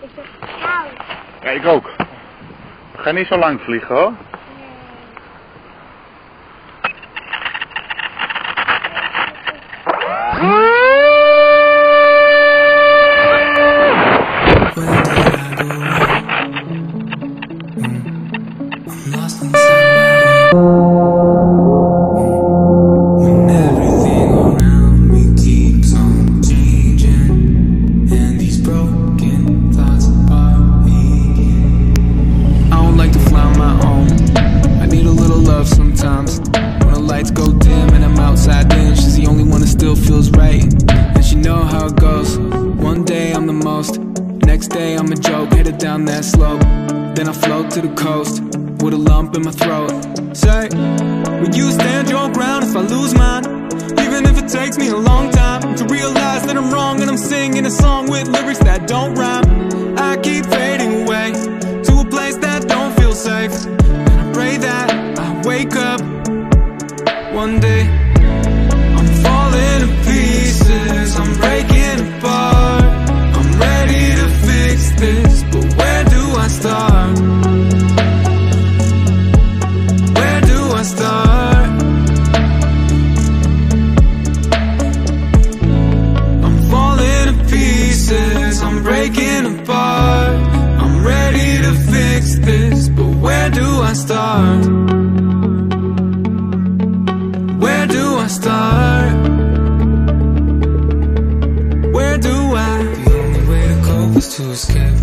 Ik zeg koud. Ja, ik ook. Ik ga niet zo lang vliegen hoor. Most Next day I'm a joke, headed down that slope. Then I float to the coast With a lump in my throat. Say, will you stand your ground if I lose mine? Even if it takes me a long time To realize that I'm wrong And I'm singing a song with lyrics that don't rhyme. I keep fading Start? Where do I? The only way to cope is to escape.